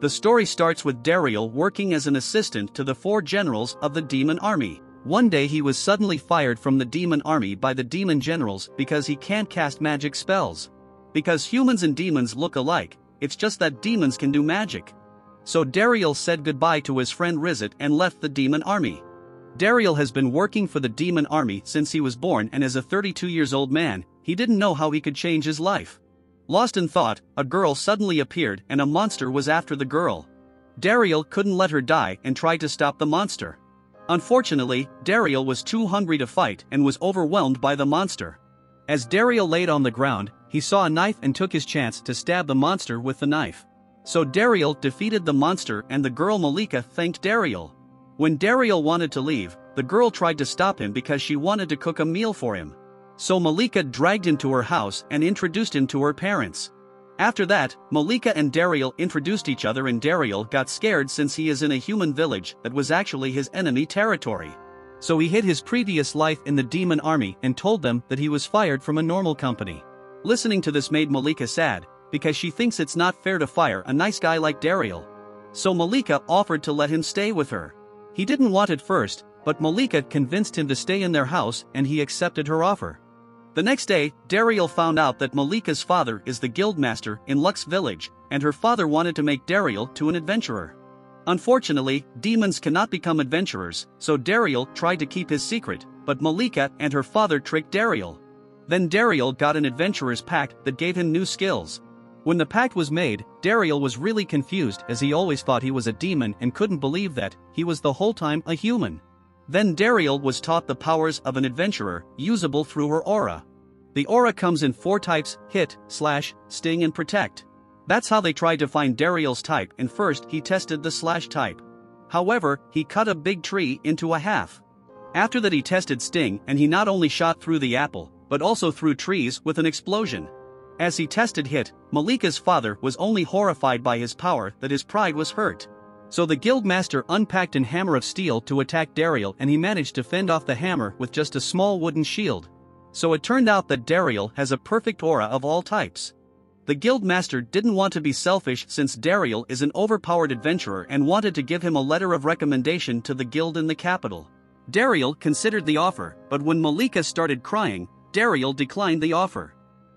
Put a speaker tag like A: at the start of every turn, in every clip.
A: The story starts with Dariel working as an assistant to the four generals of the demon army. One day he was suddenly fired from the demon army by the demon generals because he can't cast magic spells. Because humans and demons look alike, it's just that demons can do magic. So Dariel said goodbye to his friend Rizet and left the demon army. Dariel has been working for the demon army since he was born and as a 32 years old man, he didn't know how he could change his life. Lost in thought, a girl suddenly appeared and a monster was after the girl. Dariel couldn't let her die and tried to stop the monster. Unfortunately, Dariel was too hungry to fight and was overwhelmed by the monster. As Dariel laid on the ground, he saw a knife and took his chance to stab the monster with the knife. So Dariel defeated the monster and the girl Malika thanked Dariel. When Dariel wanted to leave, the girl tried to stop him because she wanted to cook a meal for him. So Malika dragged him to her house and introduced him to her parents. After that, Malika and Dariel introduced each other and Dariel got scared since he is in a human village that was actually his enemy territory. So he hid his previous life in the demon army and told them that he was fired from a normal company. Listening to this made Malika sad, because she thinks it's not fair to fire a nice guy like Dariel. So Malika offered to let him stay with her. He didn't want it first, but Malika convinced him to stay in their house and he accepted her offer. The next day, Dariel found out that Malika's father is the guildmaster in Lux village, and her father wanted to make Dariel to an adventurer. Unfortunately, demons cannot become adventurers, so Dariel tried to keep his secret, but Malika and her father tricked Dariel. Then Dariel got an adventurer's pact that gave him new skills. When the pact was made, Dariel was really confused as he always thought he was a demon and couldn't believe that he was the whole time a human. Then Dariel was taught the powers of an adventurer, usable through her aura. The aura comes in four types hit, slash, sting, and protect. That's how they tried to find Dariel's type, and first he tested the slash type. However, he cut a big tree into a half. After that, he tested sting, and he not only shot through the apple, but also through trees with an explosion. As he tested hit, Malika's father was only horrified by his power that his pride was hurt. So the guildmaster unpacked an hammer of steel to attack Dariel and he managed to fend off the hammer with just a small wooden shield. So it turned out that Dariel has a perfect aura of all types. The guildmaster didn't want to be selfish since Dariel is an overpowered adventurer and wanted to give him a letter of recommendation to the guild in the capital. Dariel considered the offer, but when Malika started crying, Dariel declined the offer.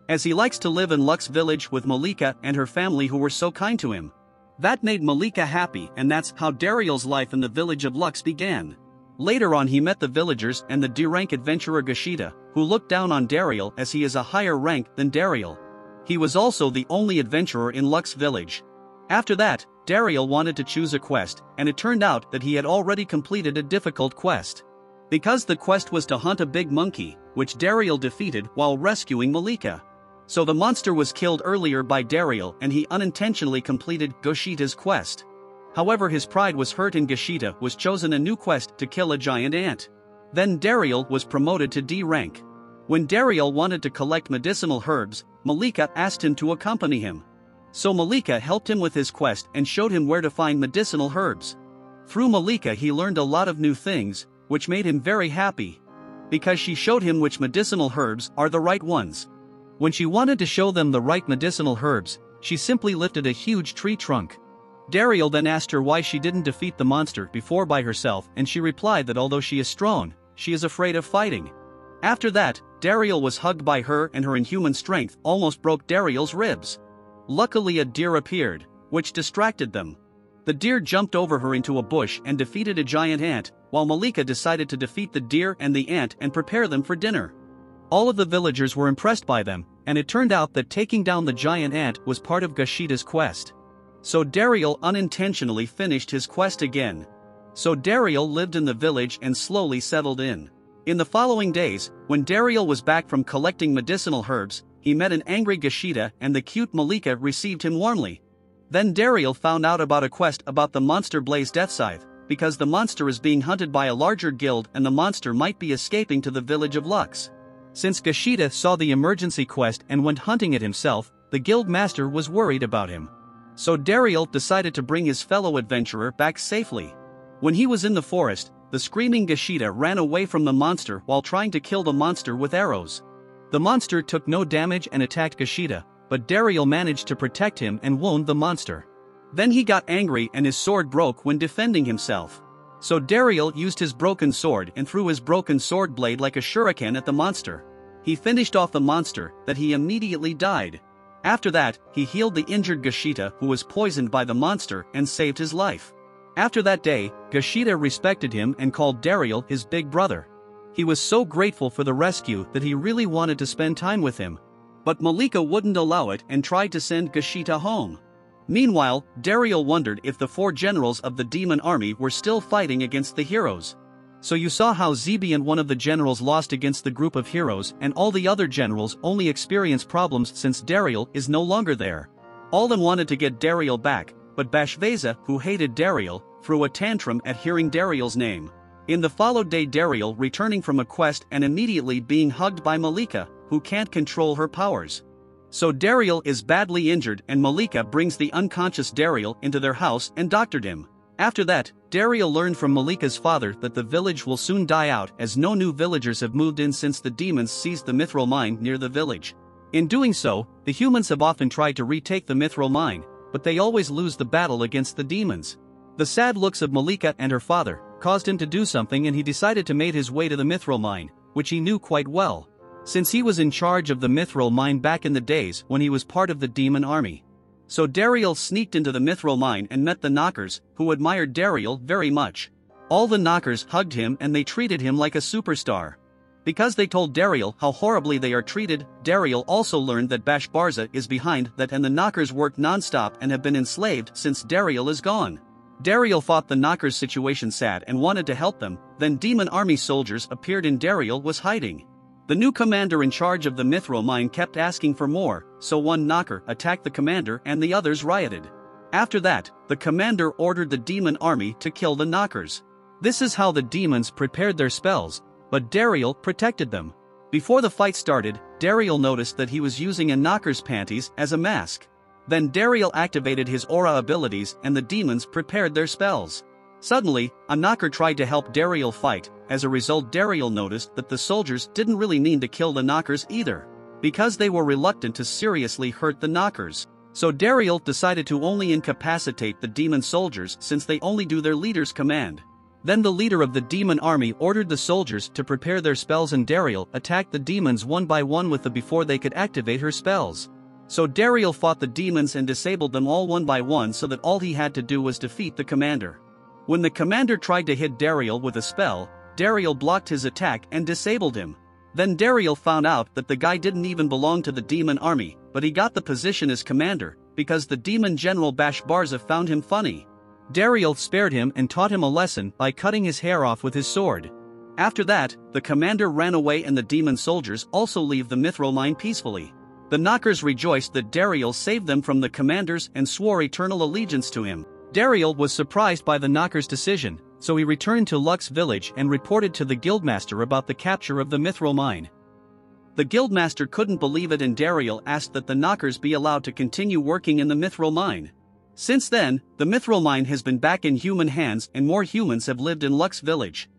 A: As he likes to live in Lux village with Malika and her family who were so kind to him, that made Malika happy and that's how Dariel's life in the village of Lux began. Later on he met the villagers and the D-rank adventurer Gashida, who looked down on Dariel as he is a higher rank than Dariel. He was also the only adventurer in Lux village. After that, Dariel wanted to choose a quest, and it turned out that he had already completed a difficult quest. Because the quest was to hunt a big monkey, which Dariel defeated while rescuing Malika. So the monster was killed earlier by Dariel and he unintentionally completed Gashita's quest. However his pride was hurt and Gashita was chosen a new quest to kill a giant ant. Then Dariel was promoted to D rank. When Dariel wanted to collect medicinal herbs, Malika asked him to accompany him. So Malika helped him with his quest and showed him where to find medicinal herbs. Through Malika he learned a lot of new things, which made him very happy. Because she showed him which medicinal herbs are the right ones. When she wanted to show them the right medicinal herbs, she simply lifted a huge tree trunk. Dariel then asked her why she didn't defeat the monster before by herself and she replied that although she is strong, she is afraid of fighting. After that, Dariel was hugged by her and her inhuman strength almost broke Dariel's ribs. Luckily a deer appeared, which distracted them. The deer jumped over her into a bush and defeated a giant ant, while Malika decided to defeat the deer and the ant and prepare them for dinner. All of the villagers were impressed by them, and it turned out that taking down the giant ant was part of Gashita's quest. So Dariel unintentionally finished his quest again. So Dariel lived in the village and slowly settled in. In the following days, when Dariel was back from collecting medicinal herbs, he met an angry Gashita and the cute Malika received him warmly. Then Dariel found out about a quest about the monster Blaze Death Scythe, because the monster is being hunted by a larger guild and the monster might be escaping to the village of Lux. Since Gashida saw the emergency quest and went hunting it himself, the guild master was worried about him. So Dariel decided to bring his fellow adventurer back safely. When he was in the forest, the screaming Gashida ran away from the monster while trying to kill the monster with arrows. The monster took no damage and attacked Gashida, but Dariel managed to protect him and wound the monster. Then he got angry and his sword broke when defending himself. So Dariel used his broken sword and threw his broken sword blade like a shuriken at the monster. He finished off the monster, that he immediately died. After that, he healed the injured Gashita who was poisoned by the monster and saved his life. After that day, Gashita respected him and called Dariel his big brother. He was so grateful for the rescue that he really wanted to spend time with him. But Malika wouldn't allow it and tried to send Gashita home. Meanwhile, Dariel wondered if the four generals of the demon army were still fighting against the heroes. So you saw how Zebi and one of the generals lost against the group of heroes and all the other generals only experience problems since Dariel is no longer there. All them wanted to get Dariel back, but Bashveza, who hated Dariel, threw a tantrum at hearing Dariel's name. In the followed day Dariel returning from a quest and immediately being hugged by Malika, who can't control her powers. So Dariel is badly injured and Malika brings the unconscious Dariel into their house and doctored him. After that, Dariel learned from Malika's father that the village will soon die out as no new villagers have moved in since the demons seized the mithril mine near the village. In doing so, the humans have often tried to retake the mithril mine, but they always lose the battle against the demons. The sad looks of Malika and her father caused him to do something and he decided to make his way to the mithril mine, which he knew quite well since he was in charge of the mithril mine back in the days when he was part of the demon army. So Dariel sneaked into the mithril mine and met the knockers, who admired Dariel very much. All the knockers hugged him and they treated him like a superstar. Because they told Dariel how horribly they are treated, Dariel also learned that Bashbarza is behind that and the knockers work non-stop and have been enslaved since Dariel is gone. Dariel thought the knockers' situation sad and wanted to help them, then demon army soldiers appeared and Dariel was hiding. The new commander in charge of the Mithril mine kept asking for more, so one knocker attacked the commander and the others rioted. After that, the commander ordered the demon army to kill the knockers. This is how the demons prepared their spells, but Dariel protected them. Before the fight started, Dariel noticed that he was using a knocker's panties as a mask. Then Dariel activated his aura abilities and the demons prepared their spells. Suddenly, a knocker tried to help Dariel fight, as a result Dariel noticed that the soldiers didn't really mean to kill the knockers either. Because they were reluctant to seriously hurt the knockers. So Dariel decided to only incapacitate the demon soldiers since they only do their leader's command. Then the leader of the demon army ordered the soldiers to prepare their spells and Dariel attacked the demons one by one with the before they could activate her spells. So Dariel fought the demons and disabled them all one by one so that all he had to do was defeat the commander. When the commander tried to hit Dariel with a spell, Dariel blocked his attack and disabled him. Then Dariel found out that the guy didn't even belong to the demon army, but he got the position as commander, because the demon general Bashbarza found him funny. Dariel spared him and taught him a lesson by cutting his hair off with his sword. After that, the commander ran away and the demon soldiers also leave the mithril mine peacefully. The knockers rejoiced that Dariel saved them from the commanders and swore eternal allegiance to him. Dariel was surprised by the knocker's decision, so he returned to Lux village and reported to the guildmaster about the capture of the mithril mine. The guildmaster couldn't believe it and Dariel asked that the knockers be allowed to continue working in the mithril mine. Since then, the mithril mine has been back in human hands and more humans have lived in Lux village.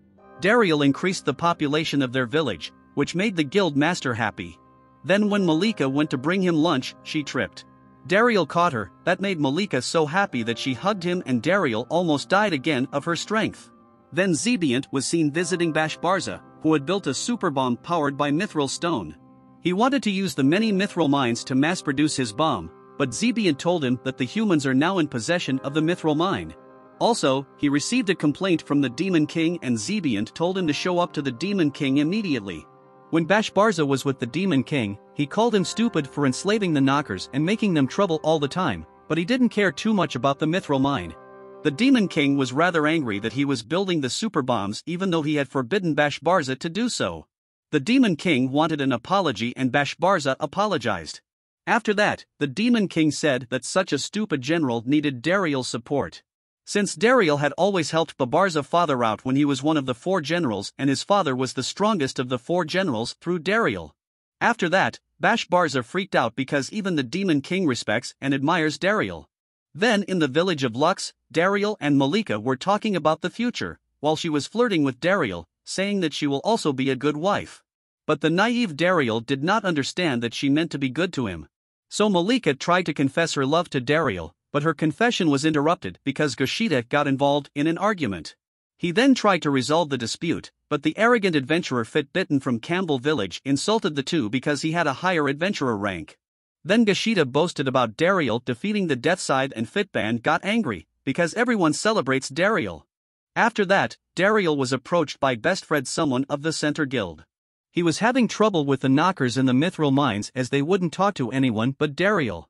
A: Dariel increased the population of their village, which made the guild master happy. Then when Malika went to bring him lunch, she tripped. Dariel caught her, that made Malika so happy that she hugged him and Dariel almost died again of her strength. Then Zebiant was seen visiting Bashbarza, who had built a super bomb powered by mithril stone. He wanted to use the many mithril mines to mass produce his bomb, but Zebiant told him that the humans are now in possession of the mithril mine. Also, he received a complaint from the Demon King and Zebiant told him to show up to the Demon King immediately. When Bashbarza was with the Demon King, he called him stupid for enslaving the knockers and making them trouble all the time, but he didn't care too much about the mithril mine. The Demon King was rather angry that he was building the super bombs even though he had forbidden Bashbarza to do so. The Demon King wanted an apology and Bashbarza apologized. After that, the Demon King said that such a stupid general needed Dariel's support. Since Dariel had always helped Babarza father out when he was one of the four generals and his father was the strongest of the four generals through Dariel. After that, Bashbarza freaked out because even the Demon King respects and admires Dariel. Then in the village of Lux, Dariel and Malika were talking about the future, while she was flirting with Dariel, saying that she will also be a good wife. But the naive Dariel did not understand that she meant to be good to him. So Malika tried to confess her love to Dariel, but her confession was interrupted because Gashida got involved in an argument. He then tried to resolve the dispute, but the arrogant adventurer Fitbitten from Campbell Village insulted the two because he had a higher adventurer rank. Then Gashida boasted about Dariel defeating the Death Scythe and Fitban got angry, because everyone celebrates Dariel. After that, Dariel was approached by Bestfred someone of the Center Guild. He was having trouble with the knockers in the Mithril mines as they wouldn't talk to anyone but Dariel.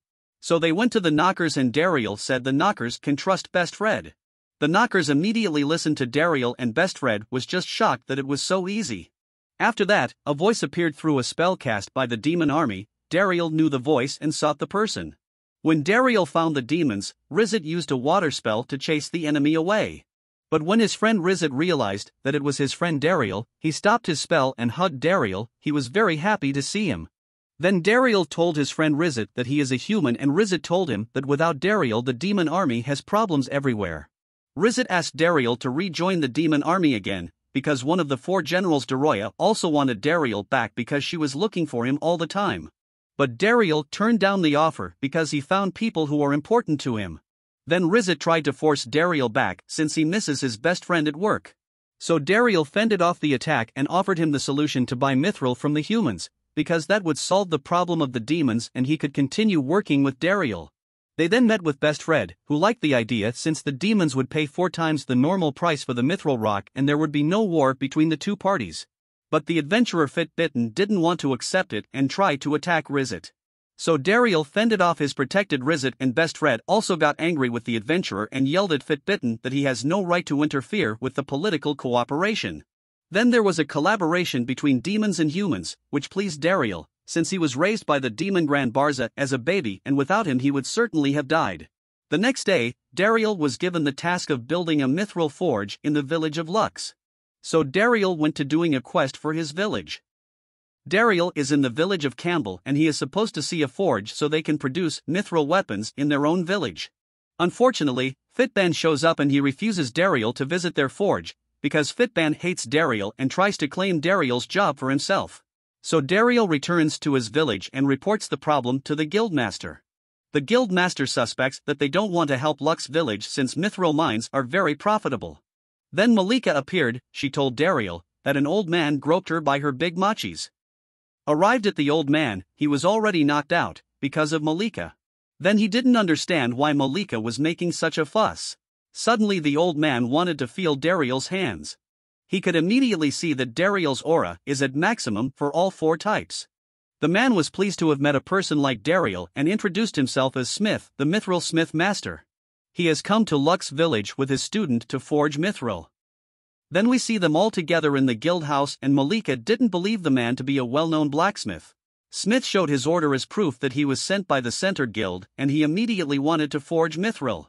A: So they went to the knockers and Dariel said the knockers can trust Best Fred. The knockers immediately listened to Dariel and Bestfred was just shocked that it was so easy. After that, a voice appeared through a spell cast by the demon army, Dariel knew the voice and sought the person. When Dariel found the demons, Rizet used a water spell to chase the enemy away. But when his friend Rizet realized that it was his friend Dariel, he stopped his spell and hugged Dariel, he was very happy to see him. Then Dariel told his friend Rizet that he is a human and Rizet told him that without Dariel the demon army has problems everywhere. Rizet asked Dariel to rejoin the demon army again, because one of the four generals Daroya also wanted Dariel back because she was looking for him all the time. But Dariel turned down the offer because he found people who are important to him. Then Rizet tried to force Dariel back since he misses his best friend at work. So Dariel fended off the attack and offered him the solution to buy Mithril from the humans, because that would solve the problem of the demons and he could continue working with Dariel. They then met with Best Fred, who liked the idea since the demons would pay four times the normal price for the mithril rock and there would be no war between the two parties. But the adventurer Fitbitten didn't want to accept it and tried to attack Rizet. So Dariel fended off his protected Rizet and Best Fred also got angry with the adventurer and yelled at Fitbitten that he has no right to interfere with the political cooperation. Then there was a collaboration between demons and humans, which pleased Dariel, since he was raised by the demon Grand Barza as a baby and without him he would certainly have died. The next day, Dariel was given the task of building a mithril forge in the village of Lux. So Dariel went to doing a quest for his village. Dariel is in the village of Campbell and he is supposed to see a forge so they can produce mithril weapons in their own village. Unfortunately, Fitban shows up and he refuses Dariel to visit their forge, because Fitban hates Dariel and tries to claim Dariel's job for himself. So Dariel returns to his village and reports the problem to the guildmaster. The guildmaster suspects that they don't want to help Lux village since mithril mines are very profitable. Then Malika appeared, she told Dariel that an old man groped her by her big machis. Arrived at the old man, he was already knocked out, because of Malika. Then he didn't understand why Malika was making such a fuss. Suddenly the old man wanted to feel Dariel's hands he could immediately see that Dariel's aura is at maximum for all four types. The man was pleased to have met a person like Dariel and introduced himself as Smith, the Mithril Smith Master. He has come to Lux village with his student to forge Mithril. Then we see them all together in the guild house, and Malika didn't believe the man to be a well known blacksmith. Smith showed his order as proof that he was sent by the Center Guild, and he immediately wanted to forge Mithril.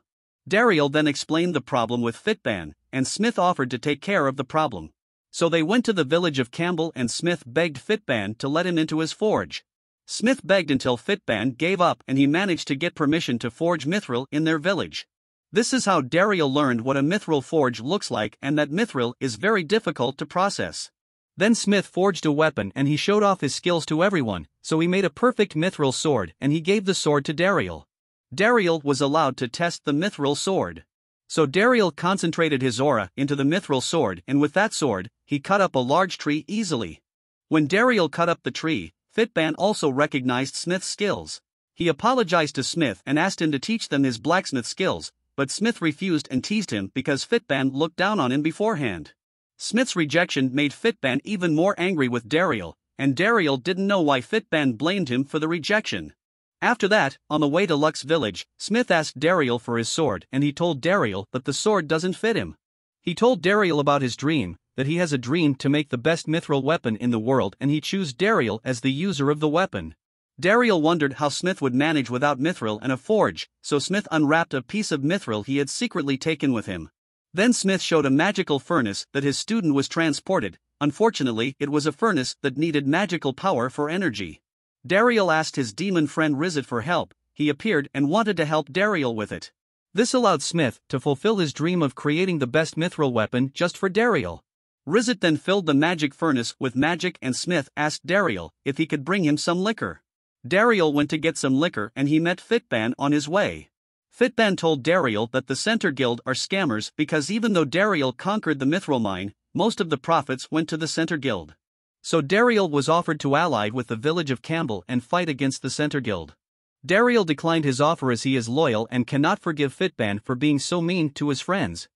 A: Dariel then explained the problem with Fitban, and Smith offered to take care of the problem. So they went to the village of Campbell and Smith begged Fitban to let him into his forge. Smith begged until Fitban gave up and he managed to get permission to forge mithril in their village. This is how Dariel learned what a mithril forge looks like and that mithril is very difficult to process. Then Smith forged a weapon and he showed off his skills to everyone, so he made a perfect mithril sword and he gave the sword to Dariel. Dariel was allowed to test the mithril sword. So Dariel concentrated his aura into the mithril sword and with that sword, he cut up a large tree easily. When Dariel cut up the tree, Fitban also recognized Smith's skills. He apologized to Smith and asked him to teach them his blacksmith skills, but Smith refused and teased him because Fitban looked down on him beforehand. Smith's rejection made Fitban even more angry with Dariel, and Dariel didn't know why Fitban blamed him for the rejection. After that, on the way to Lux village, Smith asked Dariel for his sword and he told Dariel that the sword doesn't fit him. He told Dariel about his dream, that he has a dream to make the best mithril weapon in the world and he chose Dariel as the user of the weapon. Dariel wondered how Smith would manage without mithril and a forge, so Smith unwrapped a piece of mithril he had secretly taken with him. Then Smith showed a magical furnace that his student was transported, unfortunately it was a furnace that needed magical power for energy. Dariel asked his demon friend Rizet for help, he appeared and wanted to help Dariel with it. This allowed Smith to fulfill his dream of creating the best mithril weapon just for Dariel. Rizet then filled the magic furnace with magic and Smith asked Dariel if he could bring him some liquor. Dariel went to get some liquor and he met Fitban on his way. Fitban told Dariel that the Center Guild are scammers because even though Dariel conquered the Mithril mine, most of the profits went to the Center Guild. So Dariel was offered to ally with the village of Campbell and fight against the Center Guild. Dariel declined his offer as he is loyal and cannot forgive Fitban for being so mean to his friends.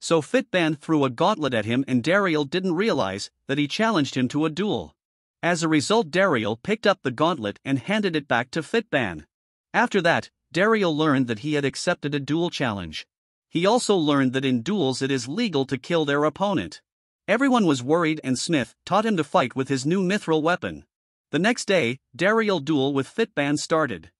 A: So Fitban threw a gauntlet at him and Dariel didn't realize that he challenged him to a duel. As a result Dariel picked up the gauntlet and handed it back to Fitban. After that, Dariel learned that he had accepted a duel challenge. He also learned that in duels it is legal to kill their opponent. Everyone was worried and Smith taught him to fight with his new mithril weapon. The next day, Dariel duel with Fitban started.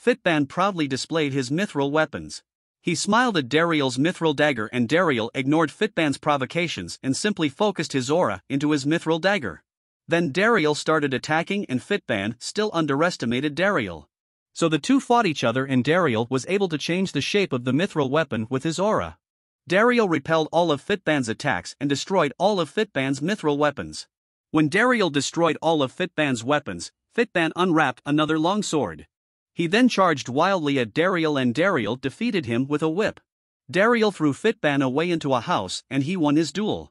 A: Fitban proudly displayed his mithril weapons. He smiled at Dariel's mithril dagger and Dariel ignored Fitban's provocations and simply focused his aura into his mithril dagger. Then Dariel started attacking and Fitban still underestimated Dariel. So the two fought each other and Dariel was able to change the shape of the mithril weapon with his aura. Dariel repelled all of Fitban's attacks and destroyed all of Fitban's mithril weapons. When Dariel destroyed all of Fitban's weapons, Fitban unwrapped another longsword. He then charged wildly at Dariel and Dariel defeated him with a whip. Dariel threw Fitban away into a house and he won his duel.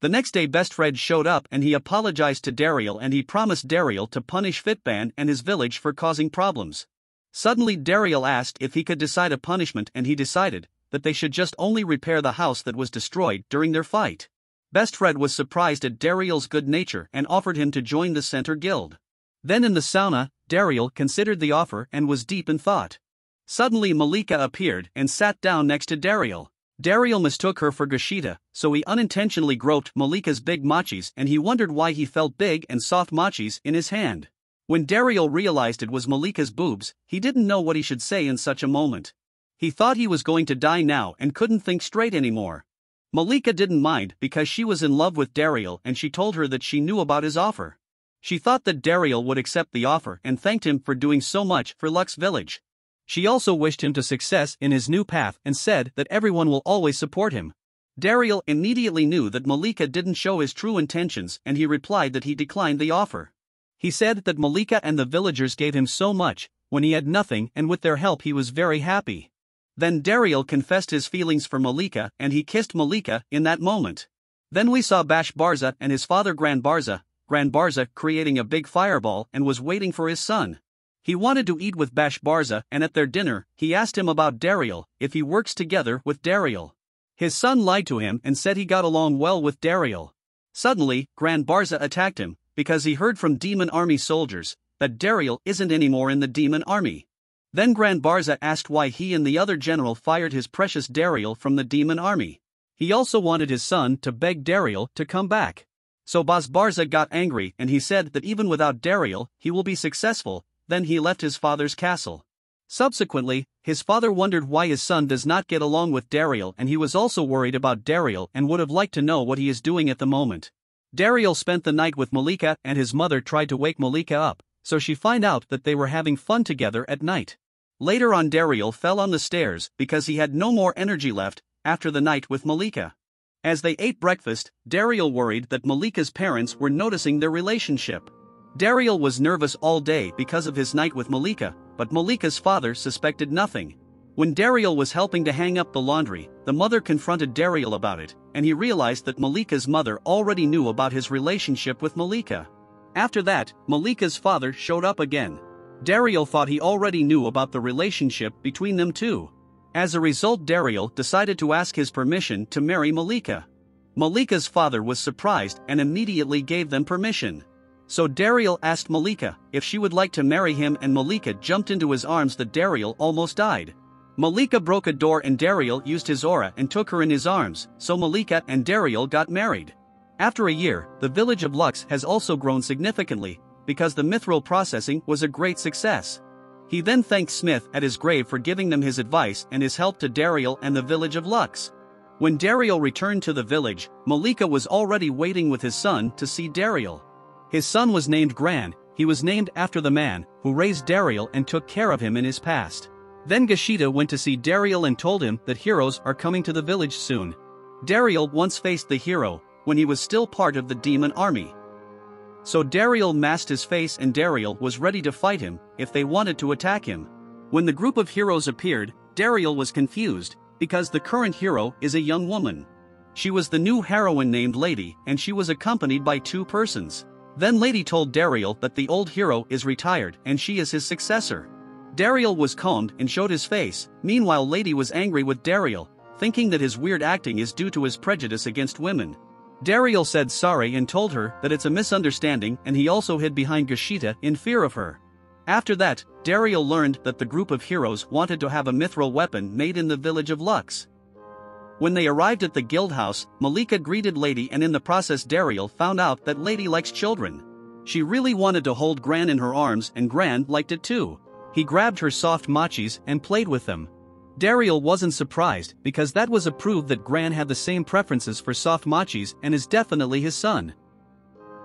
A: The next day Bestfred showed up and he apologized to Dariel and he promised Dariel to punish Fitban and his village for causing problems. Suddenly Dariel asked if he could decide a punishment and he decided that they should just only repair the house that was destroyed during their fight. Bestfred was surprised at Dariel's good nature and offered him to join the Center Guild. Then in the sauna, Dariel considered the offer and was deep in thought. Suddenly Malika appeared and sat down next to Dariel. Dariel mistook her for Gashita, so he unintentionally groped Malika's big machis and he wondered why he felt big and soft machis in his hand. When Dariel realized it was Malika's boobs, he didn't know what he should say in such a moment. He thought he was going to die now and couldn't think straight anymore. Malika didn't mind because she was in love with Dariel and she told her that she knew about his offer. She thought that Dariel would accept the offer and thanked him for doing so much for Lux Village. She also wished him to success in his new path and said that everyone will always support him. Dariel immediately knew that Malika didn't show his true intentions and he replied that he declined the offer. He said that Malika and the villagers gave him so much, when he had nothing and with their help he was very happy. Then Dariel confessed his feelings for Malika and he kissed Malika in that moment. Then we saw Bash Barza and his father Grand Barza, Grand Barza creating a big fireball and was waiting for his son. He wanted to eat with Bash Barza and at their dinner, he asked him about Dariel, if he works together with Dariel. His son lied to him and said he got along well with Dariel. Suddenly, Grand Barza attacked him, because he heard from demon army soldiers that Dariel isn't anymore in the demon army. Then Grand Barza asked why he and the other general fired his precious Dariel from the demon army. He also wanted his son to beg Dariel to come back. So Bas Barza got angry and he said that even without Dariel, he will be successful, then he left his father's castle. Subsequently, his father wondered why his son does not get along with Dariel and he was also worried about Dariel and would have liked to know what he is doing at the moment. Dariel spent the night with Malika and his mother tried to wake Malika up, so she find out that they were having fun together at night. Later on Dariel fell on the stairs because he had no more energy left after the night with Malika. As they ate breakfast, Dariel worried that Malika's parents were noticing their relationship. Dariel was nervous all day because of his night with Malika, but Malika's father suspected nothing. When Dariel was helping to hang up the laundry, the mother confronted Dariel about it, and he realized that Malika's mother already knew about his relationship with Malika. After that, Malika's father showed up again. Dariel thought he already knew about the relationship between them two. As a result, Dariel decided to ask his permission to marry Malika. Malika's father was surprised and immediately gave them permission. So Dariel asked Malika if she would like to marry him and Malika jumped into his arms that Dariel almost died. Malika broke a door and Dariel used his aura and took her in his arms, so Malika and Dariel got married. After a year, the village of Lux has also grown significantly, because the mithril processing was a great success. He then thanked Smith at his grave for giving them his advice and his help to Dariel and the village of Lux. When Dariel returned to the village, Malika was already waiting with his son to see Dariel. His son was named Gran, he was named after the man who raised Dariel and took care of him in his past. Then Gashida went to see Dariel and told him that heroes are coming to the village soon. Dariel once faced the hero, when he was still part of the demon army. So Dariel masked his face and Dariel was ready to fight him, if they wanted to attack him. When the group of heroes appeared, Dariel was confused, because the current hero is a young woman. She was the new heroine named Lady and she was accompanied by two persons. Then Lady told Dariel that the old hero is retired and she is his successor. Dariel was calmed and showed his face, meanwhile Lady was angry with Dariel, thinking that his weird acting is due to his prejudice against women. Dariel said sorry and told her that it's a misunderstanding and he also hid behind Gashita in fear of her. After that, Dariel learned that the group of heroes wanted to have a mithril weapon made in the village of Lux. When they arrived at the guild house, Malika greeted Lady and in the process Dariel found out that Lady likes children. She really wanted to hold Gran in her arms and Gran liked it too. He grabbed her soft machis and played with them. Dariel wasn't surprised because that was a proof that Gran had the same preferences for soft machis and is definitely his son.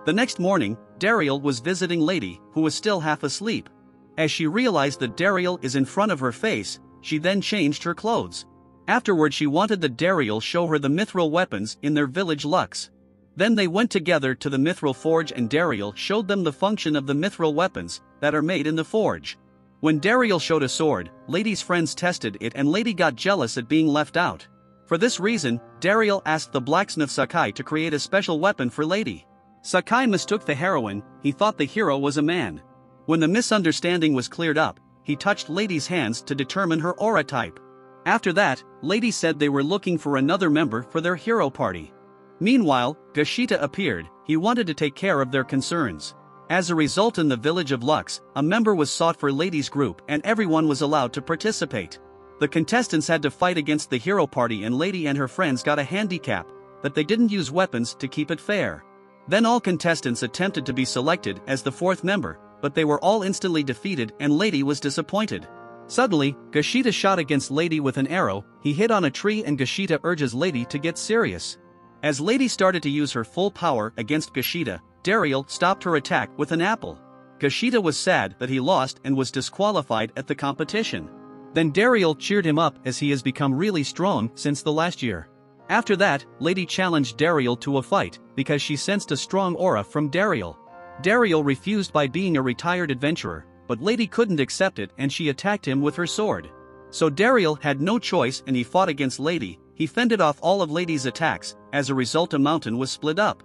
A: The next morning, Dariel was visiting Lady, who was still half asleep. As she realized that Dariel is in front of her face, she then changed her clothes. Afterward she wanted that Dariel show her the mithril weapons in their village Lux. Then they went together to the mithril forge and Dariel showed them the function of the mithril weapons that are made in the forge. When Dariel showed a sword, Lady's friends tested it and Lady got jealous at being left out. For this reason, Dariel asked the blacksmith Sakai to create a special weapon for Lady. Sakai mistook the heroine, he thought the hero was a man. When the misunderstanding was cleared up, he touched Lady's hands to determine her aura type. After that, Lady said they were looking for another member for their hero party. Meanwhile, Gashita appeared, he wanted to take care of their concerns. As a result in the village of Lux, a member was sought for Lady's group and everyone was allowed to participate. The contestants had to fight against the hero party and Lady and her friends got a handicap, but they didn't use weapons to keep it fair. Then all contestants attempted to be selected as the fourth member, but they were all instantly defeated and Lady was disappointed. Suddenly, Gashita shot against Lady with an arrow, he hit on a tree and Gashita urges Lady to get serious. As Lady started to use her full power against Gashita, Dariel stopped her attack with an apple. Gashita was sad that he lost and was disqualified at the competition. Then Dariel cheered him up as he has become really strong since the last year. After that, Lady challenged Dariel to a fight because she sensed a strong aura from Dariel. Dariel refused by being a retired adventurer, but Lady couldn't accept it and she attacked him with her sword. So Dariel had no choice and he fought against Lady, he fended off all of Lady's attacks, as a result a mountain was split up.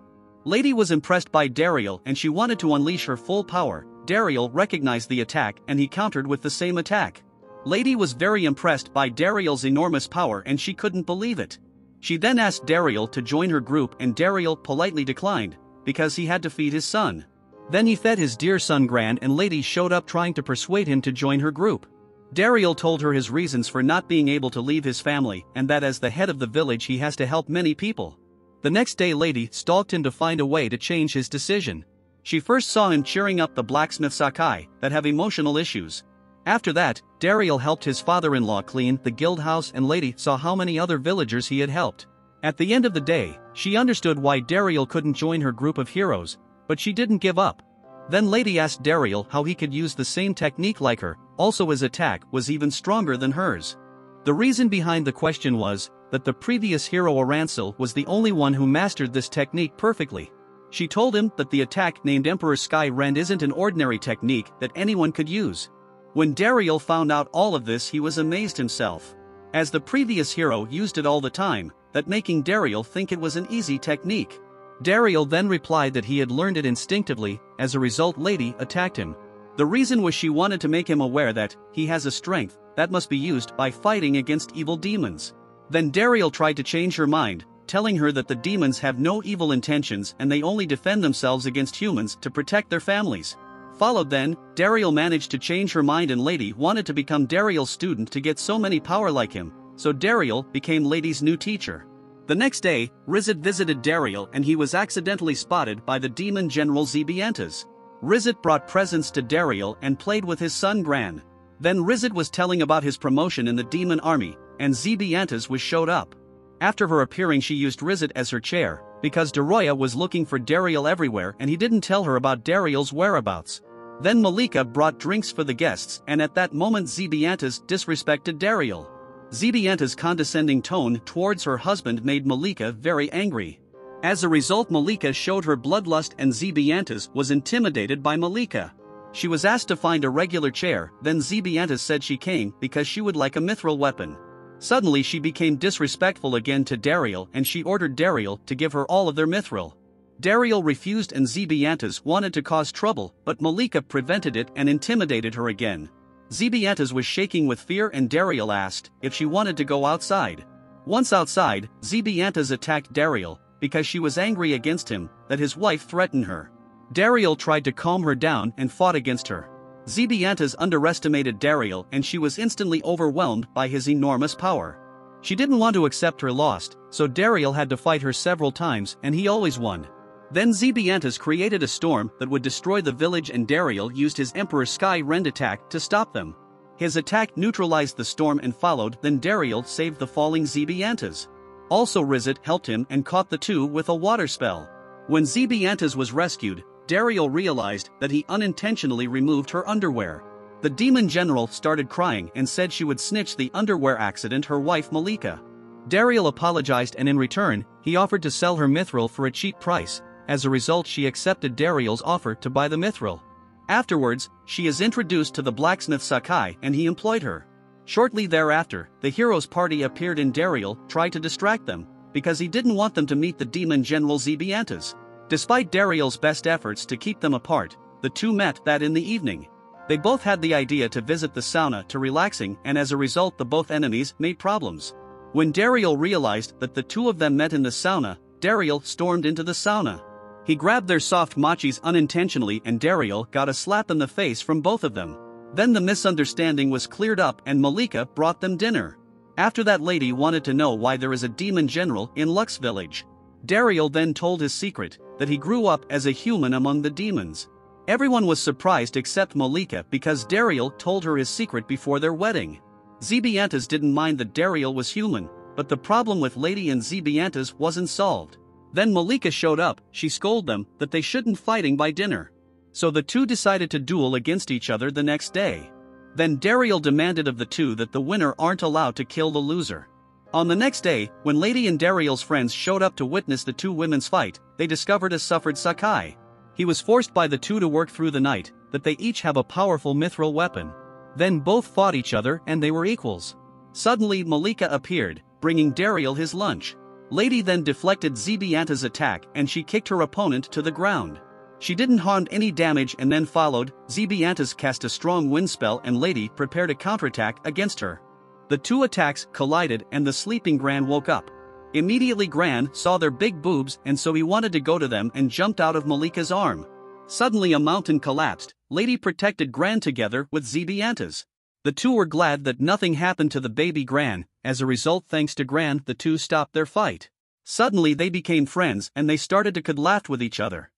A: Lady was impressed by Dariel and she wanted to unleash her full power, Dariel recognized the attack and he countered with the same attack. Lady was very impressed by Dariel's enormous power and she couldn't believe it. She then asked Dariel to join her group and Dariel politely declined, because he had to feed his son. Then he fed his dear son Gran and Lady showed up trying to persuade him to join her group. Dariel told her his reasons for not being able to leave his family and that as the head of the village he has to help many people. The next day Lady stalked him to find a way to change his decision. She first saw him cheering up the blacksmith Sakai that have emotional issues. After that, Dariel helped his father-in-law clean the guild house and Lady saw how many other villagers he had helped. At the end of the day, she understood why Dariel couldn't join her group of heroes but she didn't give up. Then Lady asked Dariel how he could use the same technique like her, also his attack was even stronger than hers. The reason behind the question was, that the previous hero Arancel was the only one who mastered this technique perfectly. She told him that the attack named Emperor Sky Rend isn't an ordinary technique that anyone could use. When Dariel found out all of this he was amazed himself. As the previous hero used it all the time, that making Dariel think it was an easy technique. Dariel then replied that he had learned it instinctively, as a result Lady attacked him. The reason was she wanted to make him aware that, he has a strength, that must be used by fighting against evil demons. Then Dariel tried to change her mind, telling her that the demons have no evil intentions and they only defend themselves against humans to protect their families. Followed then, Dariel managed to change her mind and Lady wanted to become Dariel's student to get so many power like him, so Dariel became Lady's new teacher. The next day, Rizit visited Dariel and he was accidentally spotted by the demon general Zebiantas. Rizit brought presents to Dariel and played with his son Gran. Then Rizit was telling about his promotion in the demon army, and Zebiantas was showed up. After her appearing she used Rizit as her chair, because Daroya was looking for Dariel everywhere and he didn't tell her about Dariel's whereabouts. Then Malika brought drinks for the guests and at that moment Zebiantas disrespected Dariel. Zebianta's condescending tone towards her husband made Malika very angry. As a result Malika showed her bloodlust and Zebiantas was intimidated by Malika. She was asked to find a regular chair, then Zebiantas said she came because she would like a mithril weapon. Suddenly she became disrespectful again to Dariel and she ordered Dariel to give her all of their mithril. Dariel refused and Zebiantas wanted to cause trouble but Malika prevented it and intimidated her again. Zebiantas was shaking with fear and Dariel asked if she wanted to go outside. Once outside, Zebiantas attacked Dariel because she was angry against him that his wife threatened her. Dariel tried to calm her down and fought against her. Zebiantas underestimated Dariel and she was instantly overwhelmed by his enormous power. She didn't want to accept her loss, so Dariel had to fight her several times and he always won. Then Zebiantas created a storm that would destroy the village and Dariel used his Emperor Sky Rend attack to stop them. His attack neutralized the storm and followed then Dariel saved the falling Zebiantas. Also Rizet helped him and caught the two with a water spell. When Zebiantas was rescued, Dariel realized that he unintentionally removed her underwear. The demon general started crying and said she would snitch the underwear accident her wife Malika. Dariel apologized and in return, he offered to sell her mithril for a cheap price, as a result she accepted Dariel's offer to buy the mithril. Afterwards, she is introduced to the blacksmith Sakai and he employed her. Shortly thereafter, the hero's party appeared and Dariel tried to distract them, because he didn't want them to meet the demon general Zebiantas. Despite Dariel's best efforts to keep them apart, the two met that in the evening. They both had the idea to visit the sauna to relaxing and as a result the both enemies made problems. When Dariel realized that the two of them met in the sauna, Dariel stormed into the sauna. He grabbed their soft machis unintentionally and Dariel got a slap in the face from both of them. Then the misunderstanding was cleared up and Malika brought them dinner. After that lady wanted to know why there is a demon general in Lux village. Dariel then told his secret, that he grew up as a human among the demons. Everyone was surprised except Malika because Dariel told her his secret before their wedding. Zebiantas didn't mind that Dariel was human, but the problem with Lady and Zebiantas wasn't solved. Then Malika showed up, she scolded them that they shouldn't fighting by dinner so the two decided to duel against each other the next day. Then Dariel demanded of the two that the winner aren't allowed to kill the loser. On the next day, when Lady and Dariel's friends showed up to witness the two women's fight, they discovered a suffered Sakai. He was forced by the two to work through the night, that they each have a powerful mithril weapon. Then both fought each other and they were equals. Suddenly Malika appeared, bringing Dariel his lunch. Lady then deflected Zebianta's attack and she kicked her opponent to the ground. She didn't harm any damage and then followed, Zebiantas cast a strong wind spell and Lady prepared a counterattack against her. The two attacks collided and the sleeping Gran woke up. Immediately Gran saw their big boobs and so he wanted to go to them and jumped out of Malika's arm. Suddenly a mountain collapsed, Lady protected Gran together with Zebiantas. The two were glad that nothing happened to the baby Gran, as a result thanks to Gran the two stopped their fight. Suddenly they became friends and they started to could laugh with each other.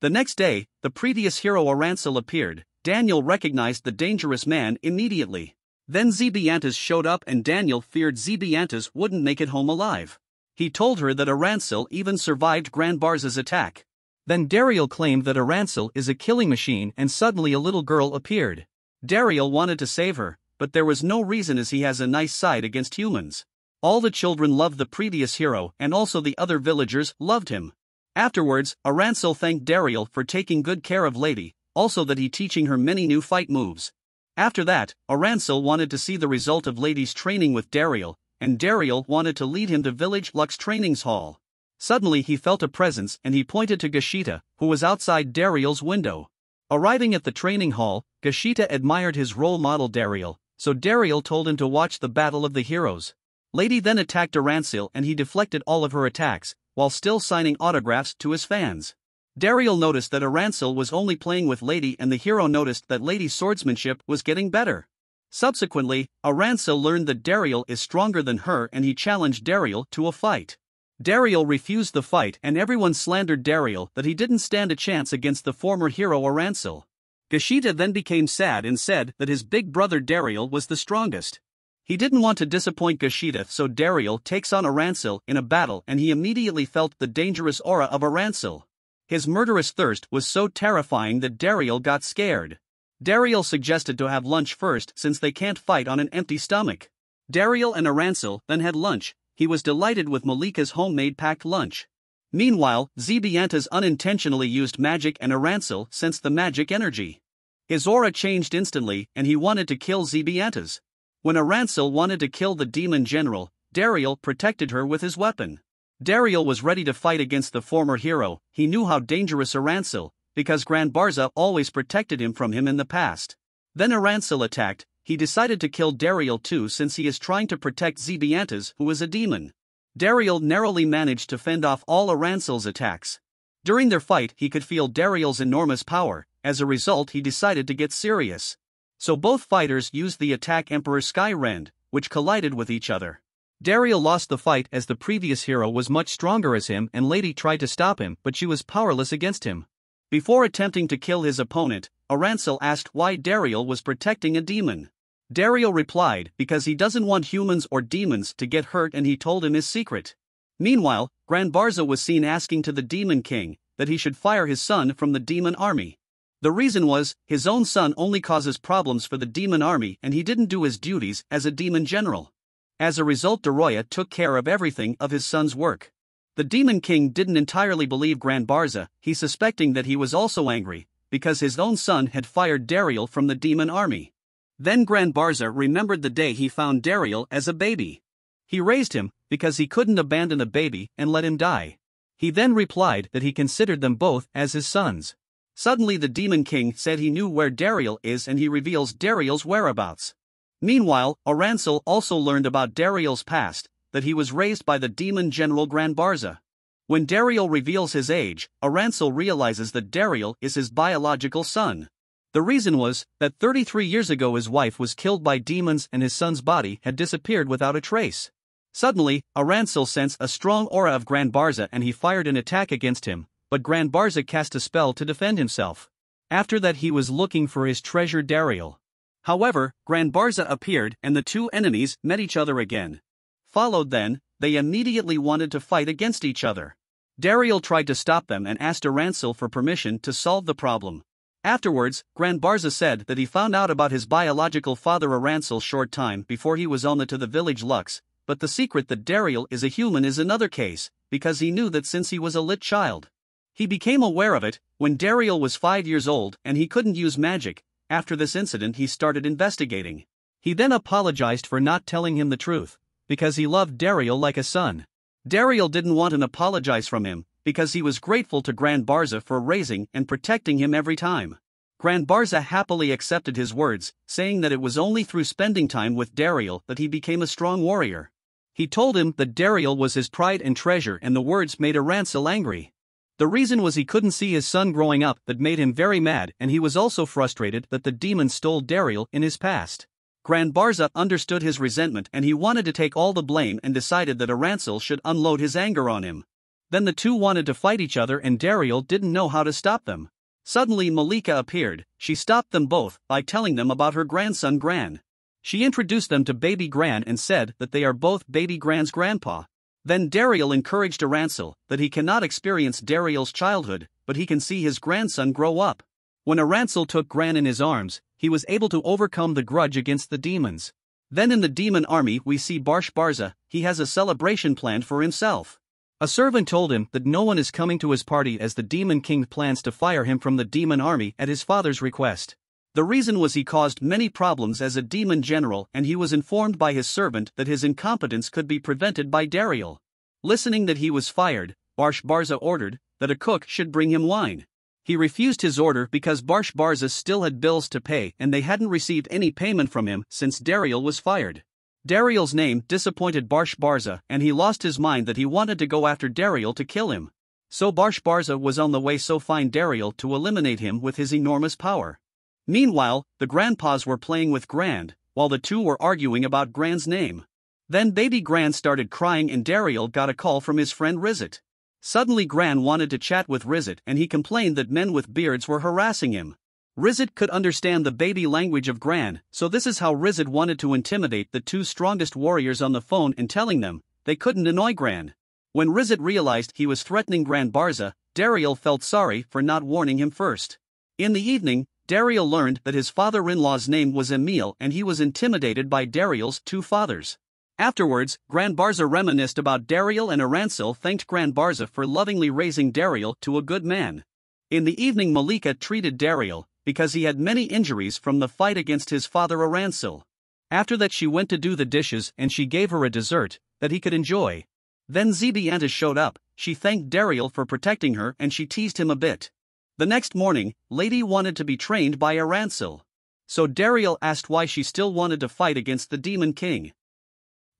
A: The next day, the previous hero Arancel appeared. Dariel recognized the dangerous man immediately. Then Zebiantas showed up and Dariel feared Zebiantas wouldn't make it home alive. He told her that Arancel even survived Grand Barza's attack. Then Dariel claimed that Arancel is a killing machine and suddenly a little girl appeared. Dariel wanted to save her, but there was no reason as he has a nice side against humans. All the children loved the previous hero and also the other villagers loved him. Afterwards, Arancel thanked Dariel for taking good care of Lady, also that he teaching her many new fight moves. After that, Arancel wanted to see the result of Lady's training with Dariel, and Dariel wanted to lead him to Village Lux Trainings Hall. Suddenly he felt a presence and he pointed to Gashita, who was outside Dariel's window. Arriving at the training hall, Gashita admired his role model Dariel, so Dariel told him to watch the Battle of the Heroes. Lady then attacked Arancel and he deflected all of her attacks, while still signing autographs to his fans. Dariel noticed that Arancel was only playing with Lady and the hero noticed that Lady's swordsmanship was getting better. Subsequently, Arancel learned that Dariel is stronger than her and he challenged Dariel to a fight. Dariel refused the fight and everyone slandered Dariel that he didn't stand a chance against the former hero Arancel. Gashita then became sad and said that his big brother Dariel was the strongest. He didn't want to disappoint Gashita so Dariel takes on Arancel in a battle and he immediately felt the dangerous aura of Arancel. His murderous thirst was so terrifying that Dariel got scared. Dariel suggested to have lunch first since they can't fight on an empty stomach. Dariel and Arancel then had lunch, he was delighted with Malika's homemade packed lunch. Meanwhile, Zebiantas unintentionally used magic and Arancel sensed the magic energy. His aura changed instantly and he wanted to kill Zebiantas. When Arancel wanted to kill the demon general, Dariel protected her with his weapon. Dariel was ready to fight against the former hero, he knew how dangerous Arancel, because Grand Barza always protected him from him in the past. Then Arancel attacked, he decided to kill Dariel too since he is trying to protect Zebiantas who is a demon. Dariel narrowly managed to fend off all Arancel's attacks. During their fight, he could feel Dariel's enormous power, as a result, he decided to get serious. So both fighters used the attack Emperor Skyrend, which collided with each other. Dariel lost the fight as the previous hero was much stronger as him, and Lady tried to stop him, but she was powerless against him. Before attempting to kill his opponent, Arancel asked why Dariel was protecting a demon. Dariel replied because he doesn't want humans or demons to get hurt and he told him his secret. Meanwhile, Grand Barza was seen asking to the Demon King that he should fire his son from the demon army. The reason was, his own son only causes problems for the demon army and he didn't do his duties as a demon general. As a result, Doroya took care of everything of his son's work. The Demon King didn't entirely believe Grand Barza, he suspecting that he was also angry, because his own son had fired Dariel from the demon army. Then Grand Barza remembered the day he found Dariel as a baby. He raised him, because he couldn't abandon a baby and let him die. He then replied that he considered them both as his sons. Suddenly, the Demon King said he knew where Dariel is and he reveals Dariel's whereabouts. Meanwhile, Arancel also learned about Dariel's past, that he was raised by the demon general Grand Barza. When Dariel reveals his age, Arancel realizes that Dariel is his biological son. The reason was that 33 years ago his wife was killed by demons and his son's body had disappeared without a trace. Suddenly, Arancel sensed a strong aura of Grand Barza and he fired an attack against him, but Grand Barza cast a spell to defend himself. After that, he was looking for his treasure Dariel. However, Grand Barza appeared and the two enemies met each other again. Followed then, they immediately wanted to fight against each other. Dariel tried to stop them and asked Arancel for permission to solve the problem. Afterwards, Grand Barza said that he found out about his biological father Arancel short time before he was on the to the village Lux, but the secret that Dariel is a human is another case, because he knew that since he was a lit child. He became aware of it when Dariel was 5 years old and he couldn't use magic. After this incident, he started investigating. He then apologized for not telling him the truth, because he loved Dariel like a son. Dariel didn't want an apologize from him, because he was grateful to Grand Barza for raising and protecting him every time. Grand Barza happily accepted his words, saying that it was only through spending time with Dariel that he became a strong warrior. He told him that Dariel was his pride and treasure, and the words made Arancel angry. The reason was he couldn't see his son growing up that made him very mad, and he was also frustrated that the demon stole Dariel in his past. Grand Barza understood his resentment and he wanted to take all the blame and decided that Arancel should unload his anger on him. Then the two wanted to fight each other and Dariel didn't know how to stop them. Suddenly Malika appeared, she stopped them both by telling them about her grandson Gran. She introduced them to baby Gran and said that they are both baby Gran's grandpa. Then Dariel encouraged Arancel that he cannot experience Dariel's childhood, but he can see his grandson grow up. When Arancel took Gran in his arms, he was able to overcome the grudge against the demons. Then in the demon army we see Barsh Barza, he has a celebration planned for himself. A servant told him that no one is coming to his party as the Demon King plans to fire him from the demon army at his father's request. The reason was he caused many problems as a demon general and he was informed by his servant that his incompetence could be prevented by Dariel. Listening that he was fired, Barsh Barza ordered that a cook should bring him wine. He refused his order because Barsh Barza still had bills to pay and they hadn't received any payment from him since Dariel was fired. Dariel's name disappointed Barsh Barza and he lost his mind that he wanted to go after Dariel to kill him. So Barsh Barza was on the way so find Dariel to eliminate him with his enormous power. Meanwhile, the grandpas were playing with Gran, while the two were arguing about Gran's name. Then baby Gran started crying and Dariel got a call from his friend Rizit. Suddenly Gran wanted to chat with Rizit and he complained that men with beards were harassing him. Rizit could understand the baby language of Gran, so this is how Rizit wanted to intimidate the two strongest warriors on the phone and telling them they couldn't annoy Gran. When Rizit realized he was threatening Grand Barza, Dariel felt sorry for not warning him first. In the evening, Dariel learned that his father in law's name was Emil and he was intimidated by Dariel's two fathers. Afterwards, Grand Barza reminisced about Dariel and Arancel thanked Grand Barza for lovingly raising Dariel to a good man. In the evening Malika treated Dariel, because he had many injuries from the fight against his father Arancel. After that she went to do the dishes and she gave her a dessert, that he could enjoy. Then Zebianta showed up, she thanked Dariel for protecting her and she teased him a bit. The next morning, Lady wanted to be trained by Arancel. So Dariel asked why she still wanted to fight against the Demon King.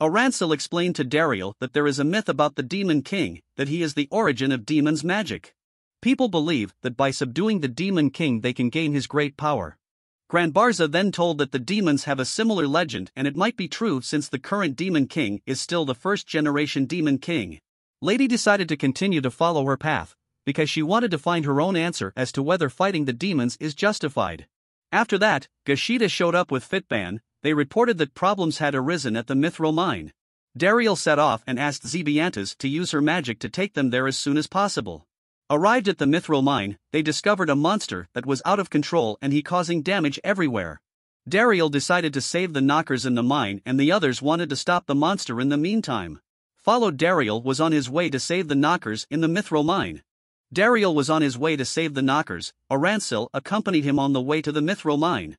A: Arancel explained to Dariel that there is a myth about the Demon King, that he is the origin of demons' magic. People believe that by subduing the Demon King they can gain his great power. Grand Barza then told that the demons have a similar legend and it might be true since the current Demon King is still the first generation Demon King. Lady decided to continue to follow her path, because she wanted to find her own answer as to whether fighting the demons is justified. After that, Gashita showed up with Fitban, they reported that problems had arisen at the Mithril mine. Dariel set off and asked Zebiantas to use her magic to take them there as soon as possible. Arrived at the Mithril mine, they discovered a monster that was out of control and he causing damage everywhere. Dariel decided to save the knockers in the mine and the others wanted to stop the monster in the meantime. Followed Dariel was on his way to save the knockers in the Mithril mine. Dariel was on his way to save the knockers, Arancel accompanied him on the way to the Mithril mine.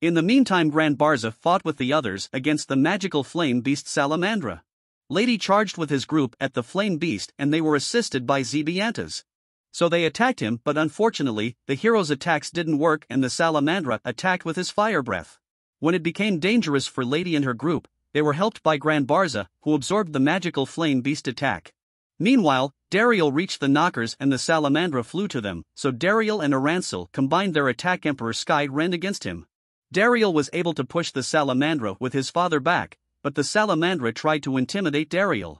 A: In the meantime Grand Barza fought with the others against the magical flame beast Salamandra. Lady charged with his group at the flame beast and they were assisted by Zebiantas. So they attacked him but unfortunately, the hero's attacks didn't work and the Salamandra attacked with his fire breath. When it became dangerous for Lady and her group, they were helped by Grand Barza, who absorbed the magical flame beast attack. Meanwhile, Dariel reached the knockers and the Salamandra flew to them, so Dariel and Arancel combined their attack Emperor Skyrend against him. Dariel was able to push the Salamandra with his father back, but the Salamandra tried to intimidate Dariel.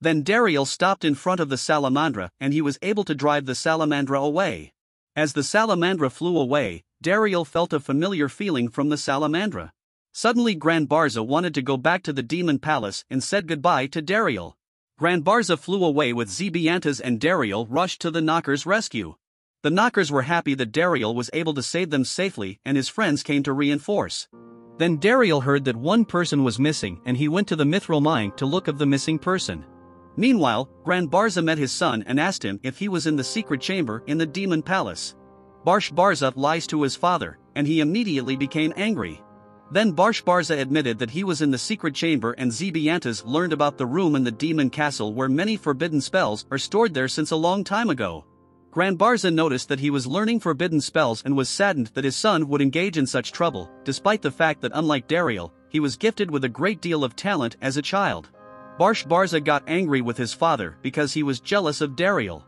A: Then Dariel stopped in front of the Salamandra and he was able to drive the Salamandra away. As the Salamandra flew away, Dariel felt a familiar feeling from the Salamandra. Suddenly Grand Barza wanted to go back to the Demon Palace and said goodbye to Dariel. Grand Barza flew away with Zebiantas and Dariel rushed to the Knocker's rescue. The knockers were happy that Dariel was able to save them safely and his friends came to reinforce. Then Dariel heard that one person was missing and he went to the mithril mine to look of the missing person. Meanwhile, Grand Barza met his son and asked him if he was in the secret chamber in the demon palace. Barsh Barza lies to his father, and he immediately became angry. Then Barsh Barza admitted that he was in the secret chamber and Zebiantas learned about the room in the demon castle where many forbidden spells are stored there since a long time ago. Grand Barza noticed that he was learning forbidden spells and was saddened that his son would engage in such trouble, despite the fact that unlike Dariel, he was gifted with a great deal of talent as a child. Barsh Barza got angry with his father because he was jealous of Dariel.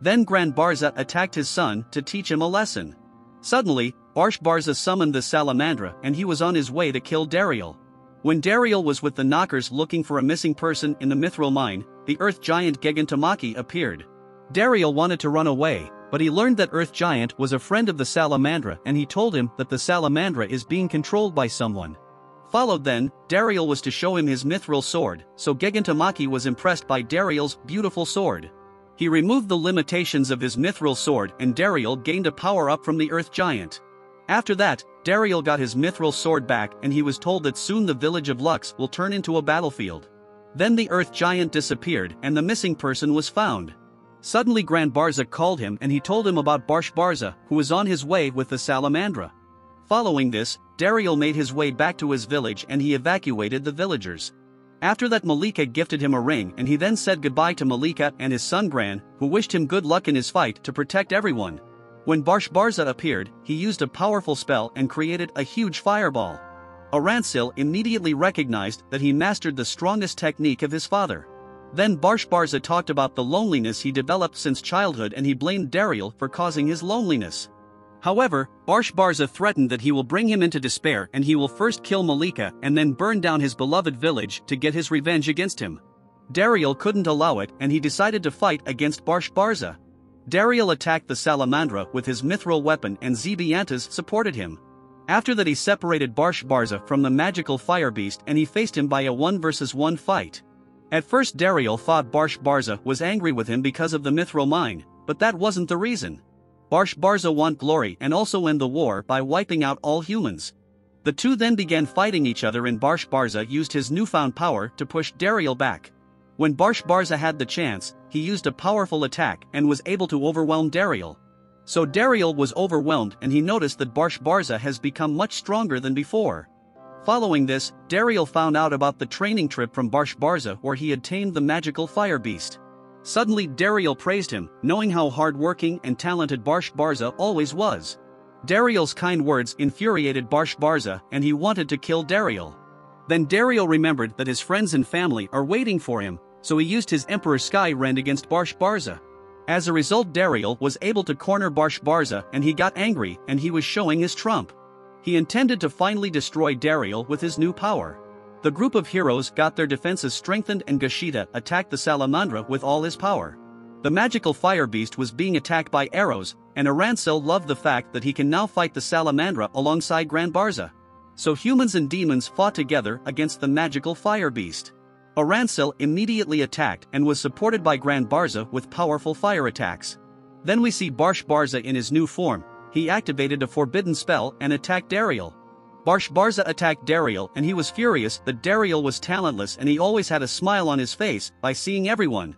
A: Then Grand Barza attacked his son to teach him a lesson. Suddenly, Barsh Barza summoned the Salamandra and he was on his way to kill Dariel. When Dariel was with the knockers looking for a missing person in the mithril mine, the earth giant Gegantamaki appeared. Dariel wanted to run away, but he learned that Earth Giant was a friend of the Salamandra and he told him that the Salamandra is being controlled by someone. Followed then, Dariel was to show him his mithril sword, so Gegantamaki was impressed by Dariel's beautiful sword. He removed the limitations of his mithril sword and Dariel gained a power-up from the Earth Giant. After that, Dariel got his mithril sword back and he was told that soon the village of Lux will turn into a battlefield. Then the Earth Giant disappeared and the missing person was found. Suddenly Grand Barza called him and he told him about Barsh Barza, who was on his way with the Salamandra. Following this, Dariel made his way back to his village and he evacuated the villagers. After that Malika gifted him a ring and he then said goodbye to Malika and his son Gran, who wished him good luck in his fight to protect everyone. When Barsh Barza appeared, he used a powerful spell and created a huge fireball. Arancel immediately recognized that he mastered the strongest technique of his father. Then Barsh Barza talked about the loneliness he developed since childhood and he blamed Dariel for causing his loneliness. However, Barsh Barza threatened that he will bring him into despair and he will first kill Malika and then burn down his beloved village to get his revenge against him. Dariel couldn't allow it and he decided to fight against Barsh Barza. Dariel attacked the Salamandra with his mithril weapon and Zebiantas supported him. After that he separated Barsh Barza from the magical fire beast and he faced him by a 1 versus 1 fight. At first Dariel thought Barsh Barza was angry with him because of the Mithril mine, but that wasn't the reason. Barsh Barza want glory and also end the war by wiping out all humans. The two then began fighting each other and Barsh Barza used his newfound power to push Dariel back. When Barsh Barza had the chance, he used a powerful attack and was able to overwhelm Dariel. So Dariel was overwhelmed and he noticed that Barsh Barza has become much stronger than before. Following this, Dariel found out about the training trip from Barsh Barza where he had tamed the magical fire beast. Suddenly Dariel praised him, knowing how hard-working and talented Barsh Barza always was. Dariel's kind words infuriated Barsh Barza and he wanted to kill Dariel. Then Dariel remembered that his friends and family are waiting for him, so he used his Emperor Sky Rend against Barsh Barza. As a result Dariel was able to corner Barsh Barza and he got angry and he was showing his trump. He intended to finally destroy Dariel with his new power. The group of heroes got their defenses strengthened and Gashita attacked the Salamandra with all his power. The magical fire beast was being attacked by arrows, and Arancel loved the fact that he can now fight the Salamandra alongside Grand Barza. So humans and demons fought together against the magical fire beast. Arancel immediately attacked and was supported by Grand Barza with powerful fire attacks. Then we see Barsh Barza in his new form, he activated a forbidden spell and attacked Dariel. Barsh Barza attacked Dariel and he was furious that Dariel was talentless and he always had a smile on his face by seeing everyone.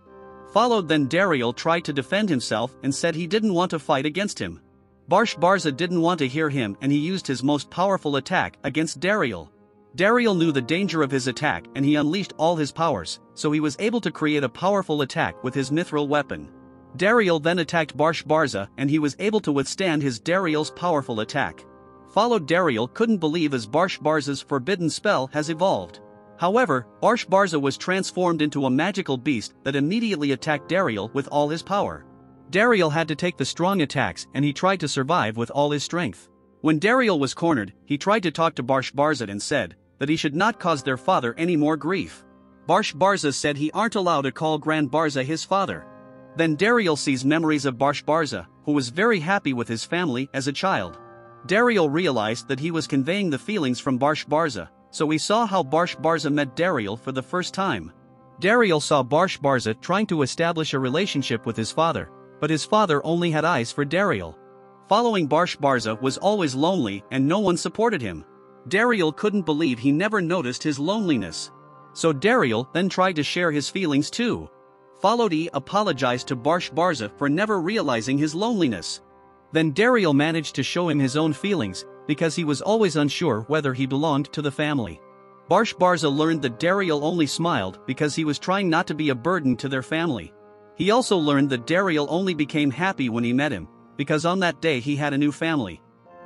A: Followed then Dariel tried to defend himself and said he didn't want to fight against him. Barsh Barza didn't want to hear him and he used his most powerful attack against Dariel. Dariel knew the danger of his attack and he unleashed all his powers, so he was able to create a powerful attack with his mithril weapon. Dariel then attacked Barsh Barza and he was able to withstand his Dariel's powerful attack followed Dariel couldn't believe as Barsh Barza's forbidden spell has evolved. However, Barsh Barza was transformed into a magical beast that immediately attacked Dariel with all his power. Dariel had to take the strong attacks and he tried to survive with all his strength. When Dariel was cornered, he tried to talk to Barsh Barza and said that he should not cause their father any more grief. Barsh Barza said he aren't allowed to call Grand Barza his father. Then Dariel sees memories of Barsh Barza, who was very happy with his family as a child. Dariel realized that he was conveying the feelings from Barsh Barza, so we saw how Barsh Barza met Dariel for the first time. Dariel saw Barsh Barza trying to establish a relationship with his father, but his father only had eyes for Dariel. Following Barsh Barza was always lonely and no one supported him. Dariel couldn't believe he never noticed his loneliness. So Dariel then tried to share his feelings too. Followed he apologized to Barsh Barza for never realizing his loneliness. Then Dariel managed to show him his own feelings, because he was always unsure whether he belonged to the family. Barsh Barza learned that Dariel only smiled because he was trying not to be a burden to their family. He also learned that Dariel only became happy when he met him, because on that day he had a new family.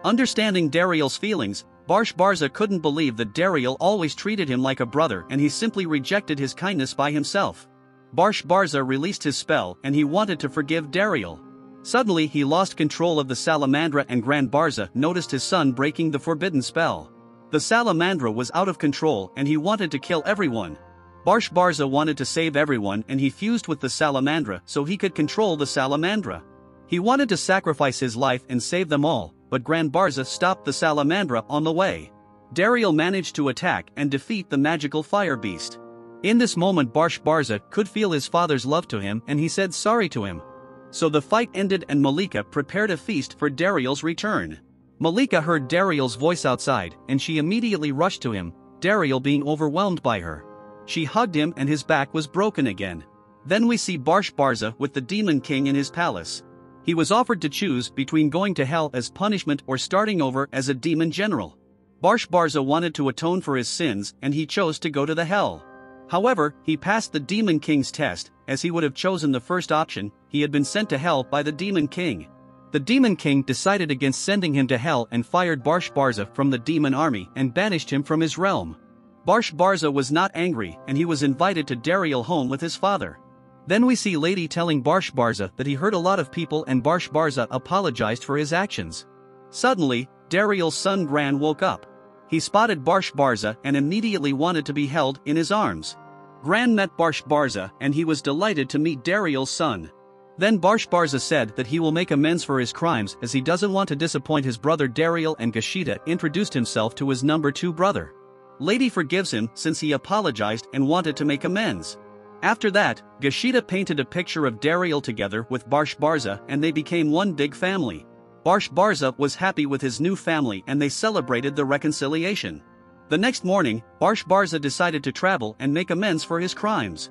A: Understanding Dariel's feelings, Barsh Barza couldn't believe that Dariel always treated him like a brother and he simply rejected his kindness by himself. Barsh Barza released his spell and he wanted to forgive Dariel. Suddenly he lost control of the Salamandra and Grand Barza noticed his son breaking the forbidden spell. The Salamandra was out of control and he wanted to kill everyone. Barsh Barza wanted to save everyone and he fused with the Salamandra so he could control the Salamandra. He wanted to sacrifice his life and save them all, but Grand Barza stopped the Salamandra on the way. Dariel managed to attack and defeat the magical fire beast. In this moment Barsh Barza could feel his father's love to him and he said sorry to him. So the fight ended and Malika prepared a feast for Dariel's return. Malika heard Dariel's voice outside and she immediately rushed to him, Dariel being overwhelmed by her. She hugged him and his back was broken again. Then we see Barsh Barza with the Demon King in his palace. He was offered to choose between going to hell as punishment or starting over as a demon general. Barsh Barza wanted to atone for his sins and he chose to go to the hell. However, he passed the Demon King's test, as he would have chosen the first option, he had been sent to hell by the Demon King. The Demon King decided against sending him to hell and fired Barsh Barza from the demon army and banished him from his realm. Barsh Barza was not angry and he was invited to Dariel home with his father. Then we see Lady telling Barsh Barza that he hurt a lot of people and Barsh Barza apologized for his actions. Suddenly, Dariel's son Gran woke up. He spotted Barsh Barza and immediately wanted to be held in his arms. Gran met Barsh Barza and he was delighted to meet Dariel's son. Then Barsh Barza said that he will make amends for his crimes as he doesn't want to disappoint his brother Dariel and Gashita introduced himself to his number two brother. Lady forgives him since he apologized and wanted to make amends. After that, Gashita painted a picture of Dariel together with Barsh Barza and they became one big family. Barsh Barza was happy with his new family and they celebrated the reconciliation. The next morning, Barsh Barza decided to travel and make amends for his crimes.